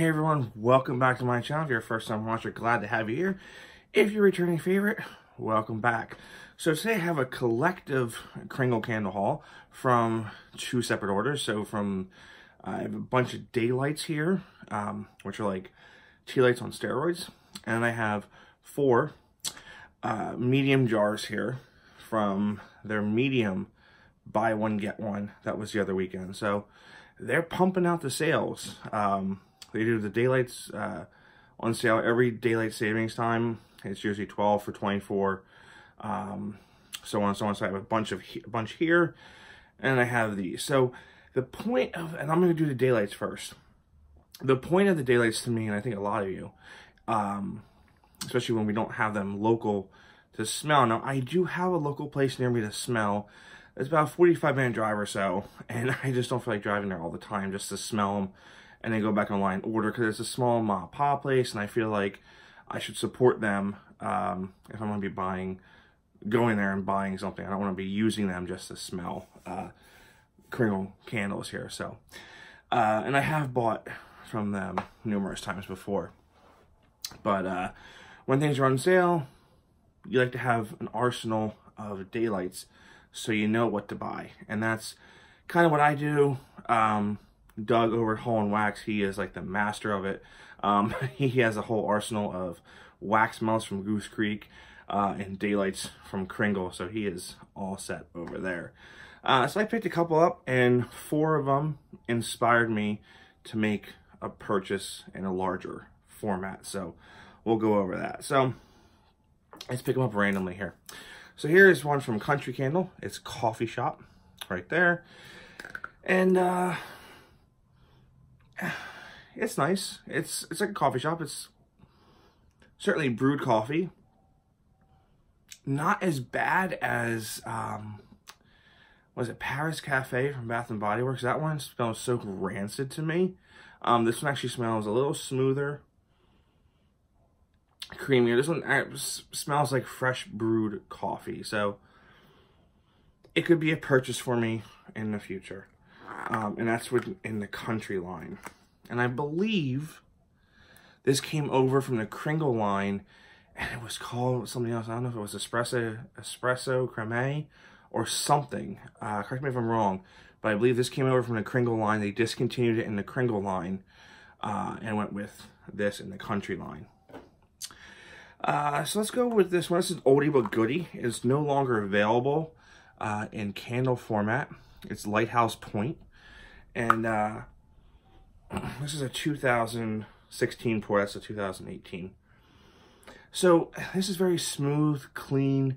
Hey everyone, welcome back to my channel. If you're a first time watcher, glad to have you here. If you're a returning favorite, welcome back. So today I have a collective Kringle candle haul from two separate orders. So from, I have a bunch of daylights here, um, which are like tea lights on steroids. And I have four uh, medium jars here from their medium buy one, get one. That was the other weekend. So they're pumping out the sales. Um, they do the daylights uh, on sale every daylight savings time. It's usually 12 for 24. Um, so on and so on. So I have a bunch of a bunch here, and I have these. So the point of, and I'm going to do the daylights first. The point of the daylights to me, and I think a lot of you, um, especially when we don't have them local to smell. Now, I do have a local place near me to smell. It's about a 45 minute drive or so, and I just don't feel like driving there all the time just to smell them and then go back online order because it's a small mom pop place, and I feel like I should support them um, if I'm going to be buying, going there and buying something. I don't want to be using them just to smell uh, Kringle candles here. So, uh, and I have bought from them numerous times before. But uh, when things are on sale, you like to have an arsenal of daylights so you know what to buy. And that's kind of what I do. Um, Doug over Hall and Wax, he is like the master of it. Um, he has a whole arsenal of wax melts from Goose Creek uh, and daylights from Kringle, so he is all set over there. Uh, so I picked a couple up, and four of them inspired me to make a purchase in a larger format. So we'll go over that. So let's pick them up randomly here. So here is one from Country Candle. It's Coffee Shop right there. And uh, it's nice. It's it's like a coffee shop. It's certainly brewed coffee. Not as bad as um, was it Paris Cafe from Bath and Body Works? That one smells so rancid to me. Um, this one actually smells a little smoother, creamier. This one smells like fresh brewed coffee. So it could be a purchase for me in the future. Um, and that's in the country line. And I believe this came over from the Kringle line, and it was called something else. I don't know if it was espresso, espresso creme or something. Uh, correct me if I'm wrong, but I believe this came over from the Kringle line. They discontinued it in the Kringle line uh, and went with this in the country line. Uh, so let's go with this one. This is oldie but goodie. It's no longer available uh, in candle format. It's Lighthouse Point. And uh, this is a 2016 pour. That's a 2018. So this is very smooth, clean,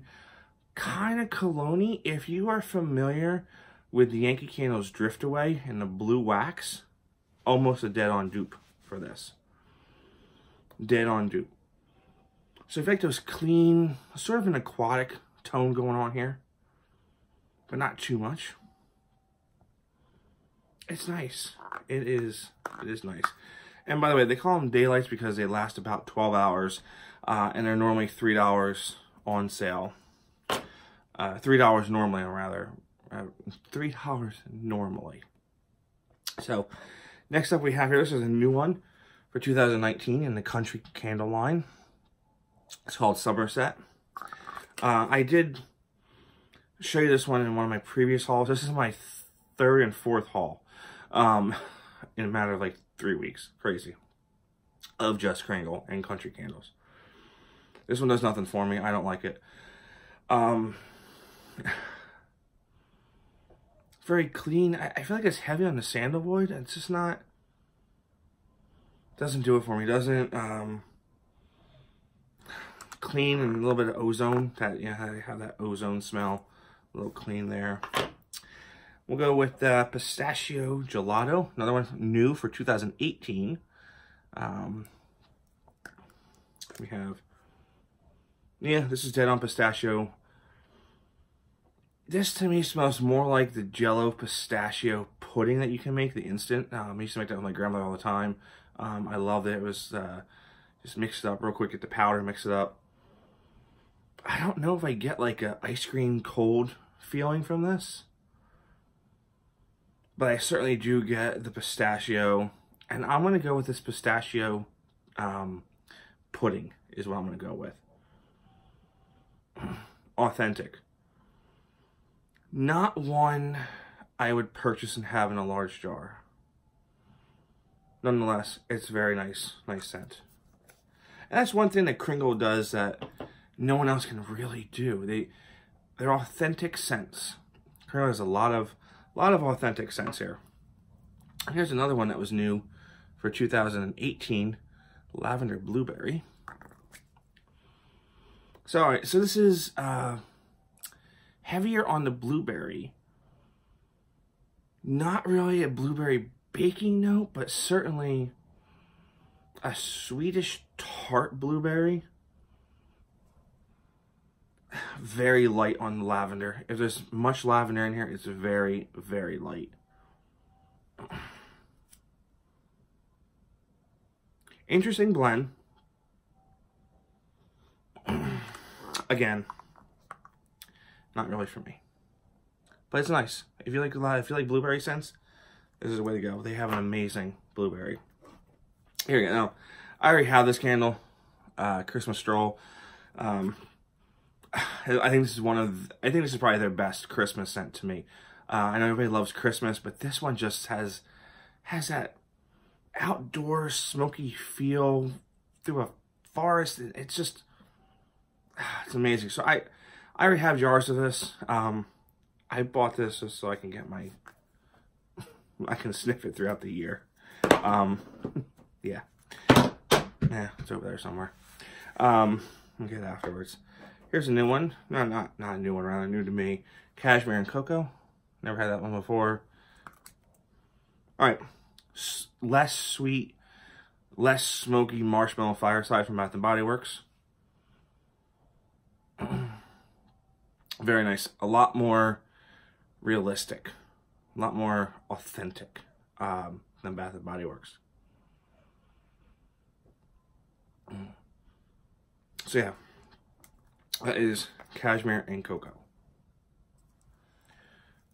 kind of cologne If you are familiar with the Yankee Candles Drift Away and the blue wax, almost a dead-on dupe for this. Dead-on dupe. So those clean, sort of an aquatic tone going on here, but not too much it's nice. It is, it is nice. And by the way, they call them daylights because they last about 12 hours, uh, and they're normally $3 on sale. Uh, $3 normally, or rather, uh, $3 normally. So, next up we have here, this is a new one for 2019 in the Country Candle line. It's called Somerset. Uh, I did show you this one in one of my previous hauls. This is my third and fourth haul um, in a matter of like three weeks. Crazy. Of just Kringle and Country Candles. This one does nothing for me. I don't like it. Um, very clean. I, I feel like it's heavy on the sandalwood. It's just not... Doesn't do it for me. Doesn't... Um, clean and a little bit of ozone. That yeah, I have that ozone smell. A little clean there. We'll go with uh, Pistachio Gelato, another one new for 2018. Um, we have, yeah, this is Dead on Pistachio. This to me smells more like the Jello pistachio pudding that you can make, the instant. Um, I used to make that with my grandmother all the time. Um, I loved it. It was uh, just mix it up real quick, get the powder, mix it up. I don't know if I get like a ice cream cold feeling from this but I certainly do get the pistachio And I'm going to go with this pistachio um, pudding is what I'm going to go with. Authentic. Not one I would purchase and have in a large jar. Nonetheless, it's very nice, nice scent. And that's one thing that Kringle does that no one else can really do. They, they're authentic scents. Kringle has a lot of, a lot of authentic scents here. Here's another one that was new for 2018, Lavender Blueberry. So, all right, so this is uh, heavier on the blueberry. Not really a blueberry baking note, but certainly a Swedish tart blueberry. Very light on lavender. If there's much lavender in here, it's very, very light. Interesting blend. Again, not really for me. But it's nice. If you like if you like blueberry scents, this is the way to go. They have an amazing blueberry. Here we go. Now, I already have this candle, uh, Christmas Stroll. Um, I think this is one of, I think this is probably their best Christmas scent to me. Uh, I know everybody loves Christmas, but this one just has, has that outdoor smoky feel through a forest. It's just, it's amazing. So I, I already have jars of this. Um, I bought this just so I can get my, I can sniff it throughout the year. Um, yeah. Yeah, it's over there somewhere. Um, I'll get it afterwards. Here's a new one. No, not, not a new one, rather new to me. Cashmere and Cocoa. Never had that one before. All right. S less sweet, less smoky marshmallow fireside from Bath & Body Works. Very nice. A lot more realistic. A lot more authentic um, than Bath & Body Works. So yeah, that is Cashmere and Cocoa.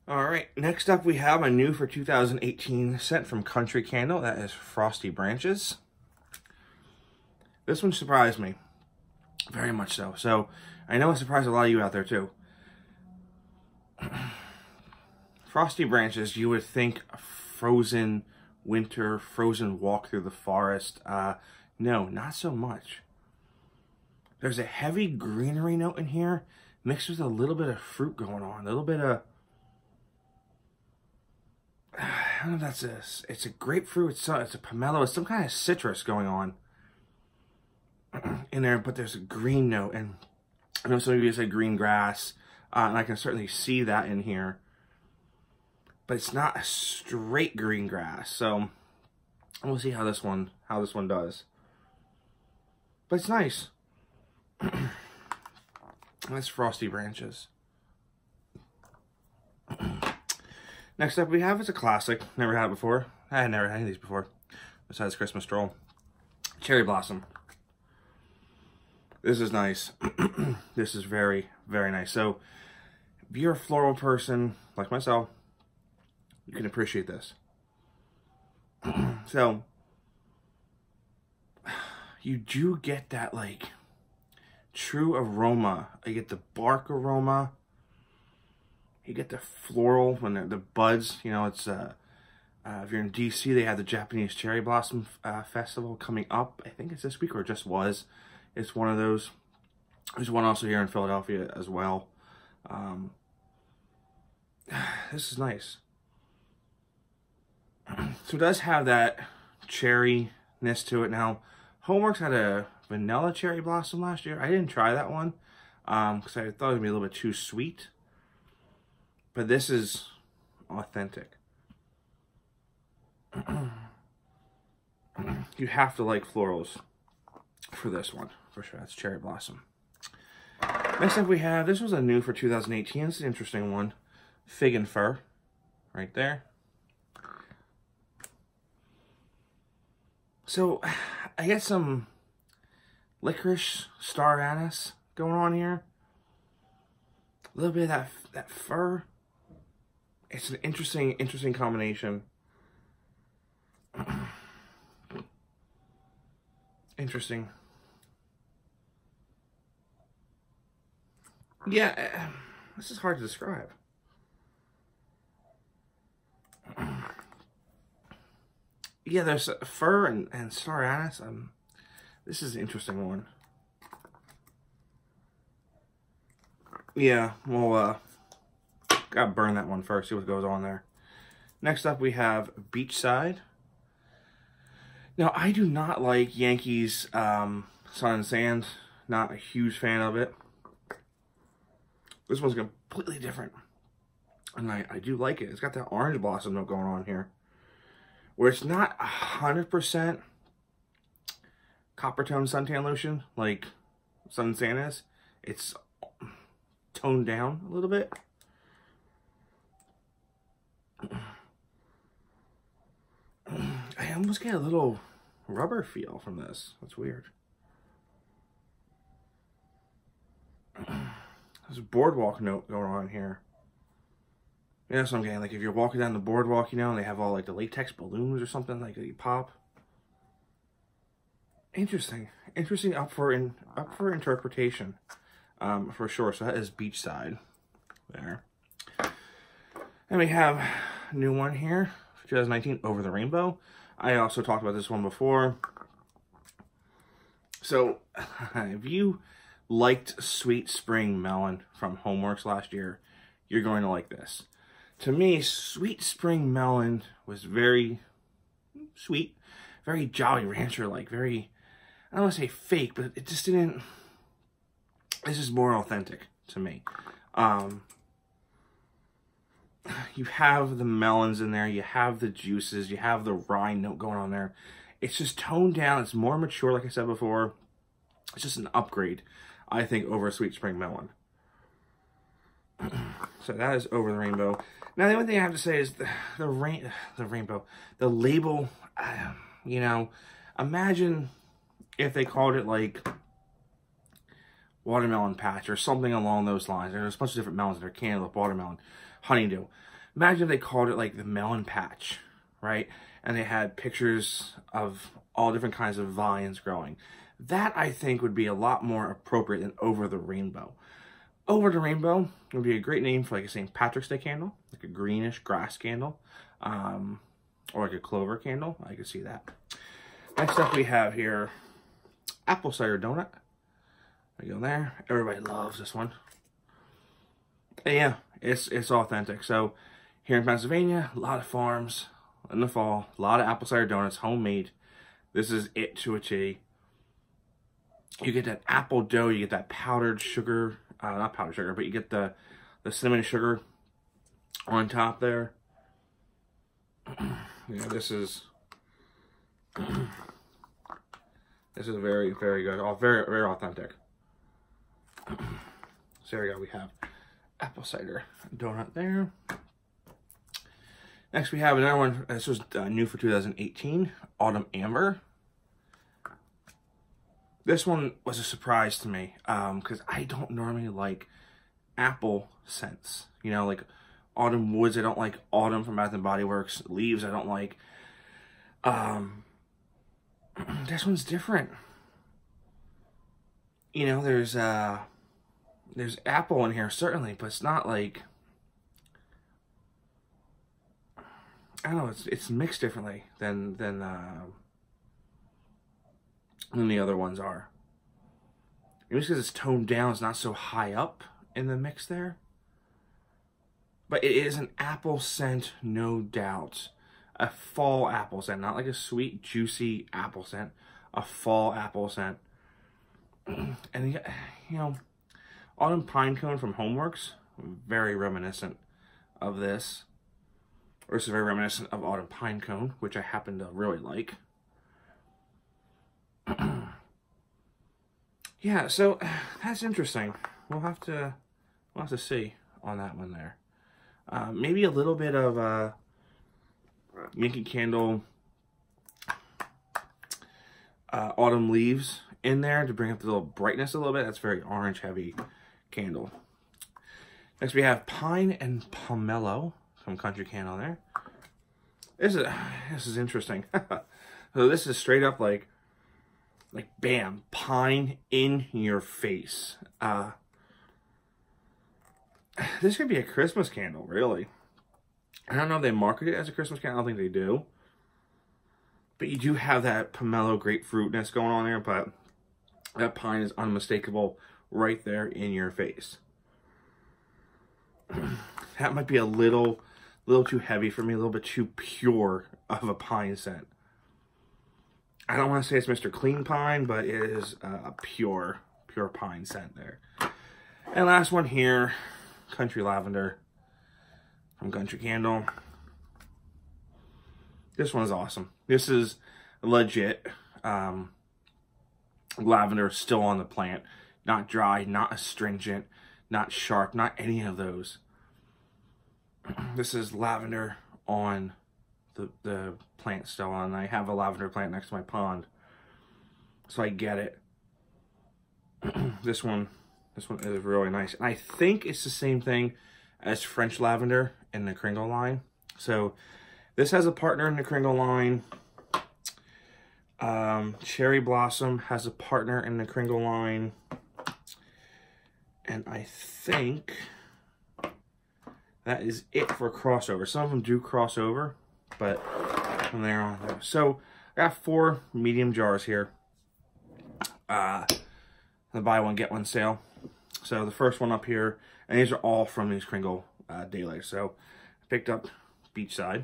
All right, next up we have a new for 2018 scent from Country Candle. That is Frosty Branches. This one surprised me, very much so. So I know it surprised a lot of you out there too. Frosty Branches, you would think frozen winter, frozen walk through the forest. Uh, no, not so much. There's a heavy greenery note in here mixed with a little bit of fruit going on. A little bit of... I don't know if that's a... It's a grapefruit. It's a, it's a pomelo. It's some kind of citrus going on in there. But there's a green note. And I know some of you said green grass. Uh, and I can certainly see that in here. But it's not a straight green grass. So we'll see how this one how this one does. But it's nice. That's frosty branches. Next up we have is a classic. Never had it before. I had never had these before. Besides Christmas Stroll. Cherry Blossom. This is nice. this is very, very nice. So, if you're a floral person, like myself, you can appreciate this. so, you do get that like true aroma. You get the bark aroma. You get the floral when the, the buds, you know, it's, uh, uh, if you're in DC, they have the Japanese Cherry Blossom uh, Festival coming up. I think it's this week or just was. It's one of those. There's one also here in Philadelphia as well. Um, this is nice. so it does have that cherryness to it. Now, Homeworx had a vanilla cherry blossom last year. I didn't try that one because um, I thought it would be a little bit too sweet. But this is authentic. you have to like florals for this one, for sure. That's cherry blossom. Next up we have, this was a new for 2018. It's an interesting one. Fig and Fir, right there. So, I get some licorice star anise going on here. A little bit of that, that fir. It's an interesting, interesting combination. Interesting. Yeah, uh, this is hard to describe. yeah, there's fur and, and star anise. Um, this is an interesting one. Yeah, we'll uh, gotta burn that one first, see what goes on there. Next up, we have Beachside. Now, I do not like Yankees um, Sun and Sand. Not a huge fan of it. This one's completely different. And I, I do like it. It's got that orange blossom note going on here. Where it's not 100% Coppertone suntan lotion like Sun is. It's toned down a little bit. I almost get a little rubber feel from this. That's weird. There's a boardwalk note going on here. Yeah, what I'm getting. Like if you're walking down the boardwalk, you know, and they have all like the latex balloons or something like that you pop. Interesting. Interesting up for in up for interpretation. Um, for sure. So that is beachside there. And we have a new one here, 2019, Over the Rainbow. I also talked about this one before. So, if you liked Sweet Spring Melon from Homeworx last year, you're going to like this. To me, Sweet Spring Melon was very sweet, very Jolly Rancher-like, very, I don't want to say fake, but it just didn't, this is more authentic to me. Um, you have the melons in there, you have the juices, you have the rind note going on there. It's just toned down, it's more mature, like I said before. It's just an upgrade, I think, over Sweet Spring Melon. so that is Over the Rainbow. Now, the only thing I have to say is the, the, rain, the rainbow, the label, uh, you know, imagine if they called it like watermelon patch or something along those lines. There's a bunch of different melons in there, cantaloupe, watermelon honeydew. Imagine if they called it like the melon patch, right? And they had pictures of all different kinds of vines growing. That, I think, would be a lot more appropriate than Over the Rainbow. Over the Rainbow would be a great name for like a St. Patrick's Day candle, like a greenish grass candle, um, or like a clover candle. I could see that. Next up we have here apple cider donut. There you go there. Everybody loves this one. And yeah, it's it's authentic. So here in Pennsylvania, a lot of farms in the fall, a lot of apple cider donuts, homemade. This is it to a T. You get that apple dough, you get that powdered sugar, uh, not powdered sugar, but you get the, the cinnamon sugar on top there. yeah, this is this is very, very good. All very, very authentic. so there we go. We have apple cider donut there. Next, we have another one. This was uh, new for 2018, Autumn Amber. This one was a surprise to me because um, I don't normally like apple scents. You know, like Autumn Woods, I don't like Autumn from Bath & Body Works. Leaves, I don't like. Um, this one's different. You know, there's uh, there's apple in here, certainly, but it's not like... I don't know, it's, it's mixed differently than, than, uh, than the other ones are. Maybe because it's toned down, it's not so high up in the mix there. But it is an apple scent, no doubt. A fall apple scent, not like a sweet, juicy apple scent. A fall apple scent. and, you know, Autumn Pine Cone from Homeworx, very reminiscent of this. Or it's very reminiscent of Autumn Pine Cone, which I happen to really like. yeah, so that's interesting. We'll have to we'll have to see on that one there. Uh, maybe a little bit of uh, Yankee Candle uh, Autumn Leaves in there to bring up the little brightness a little bit. That's very orange heavy candle. Next we have Pine and Pomelo from Country Candle there. This is, this is interesting. so this is straight up like like bam, pine in your face. Uh, this could be a Christmas candle, really. I don't know if they market it as a Christmas candle. I don't think they do. But you do have that pomelo grapefruitness going on there, but that pine is unmistakable right there in your face. that might be a little, little too heavy for me, a little bit too pure of a pine scent. I don't want to say it's Mr. Clean Pine, but it is a pure, pure pine scent there. And last one here, Country Lavender from Country Candle. This one's awesome. This is legit um, lavender still on the plant. Not dry, not astringent, not sharp, not any of those. this is lavender on the, the plant still on. I have a lavender plant next to my pond. So I get it. this one, this one is really nice. And I think it's the same thing as French lavender in the Kringle line. So this has a partner in the Kringle line. Um, Cherry Blossom has a partner in the Kringle line. And I think that is it for crossover. Some of them do crossover, but from there on there. So I got four medium jars here. Uh, the buy one, get one sale. So the first one up here, and these are all from these Kringle uh, Daylight. So I picked up Beachside.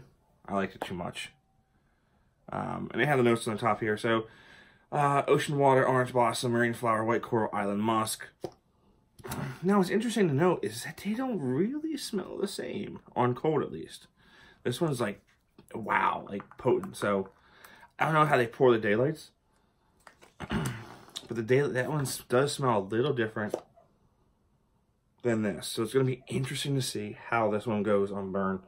I liked it too much. Um, and they have the notes on the top here. So uh, Ocean Water, Orange Blossom, Marine Flower, White Coral, Island Musk. Now, what's interesting to note is that they don't really smell the same, on cold at least. This one's like, wow, like potent. So, I don't know how they pour the daylights. but the day that one does smell a little different than this. So it's going to be interesting to see how this one goes on burn.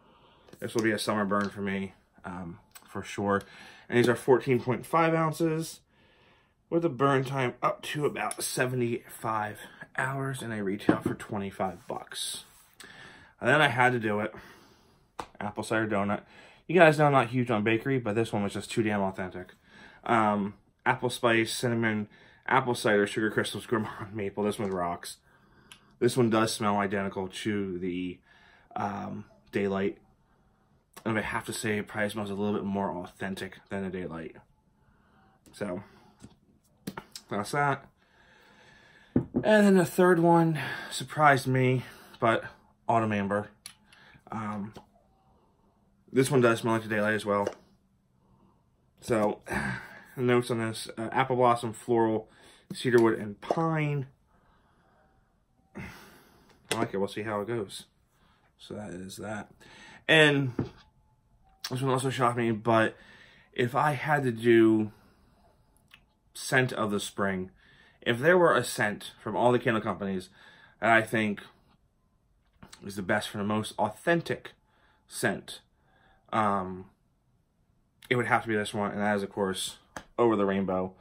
This will be a summer burn for me, um, for sure. And these are 14.5 ounces with a burn time up to about 75 hours and they retail for 25 bucks. And then I had to do it. Apple cider donut. You guys know I'm not huge on bakery, but this one was just too damn authentic. Um, apple spice, cinnamon, apple cider, sugar crystals, gourmand maple. This one rocks. This one does smell identical to the um, Daylight. And I have to say, it probably smells a little bit more authentic than the Daylight. So, that's that. And then the third one surprised me, but Autumn Amber. Um, this one does smell like the Daylight as well. So, notes on this, uh, Apple Blossom, Floral, Cedarwood, and Pine. I like it. We'll see how it goes. So that is that. And this one also shocked me, but if I had to do scent of the spring, if there were a scent from all the candle companies that I think is the best for the most authentic scent, um, it would have to be this one, and that is, of course, Over the Rainbow.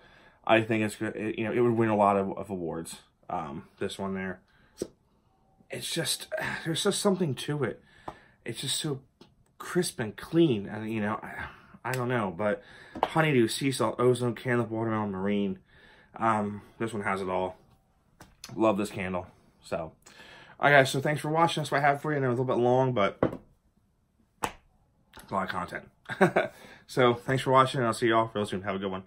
I think it's you know, it would win a lot of, of awards. Um, this one there it's just there's just something to it. It's just so crisp and clean, and you know, I, I don't know, but honeydew, sea salt, ozone, candle, watermelon, marine. Um, this one has it all. Love this candle. So, all right, guys. So thanks for watching. That's what I have for you. I know a little bit long, but a lot of content. so thanks for watching. and I'll see y'all real soon. Have a good one.